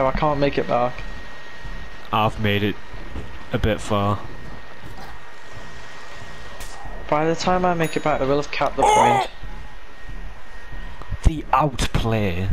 How I can't make it back. I've made it a bit far. By the time I make it back, I will have capped the point. The outplay.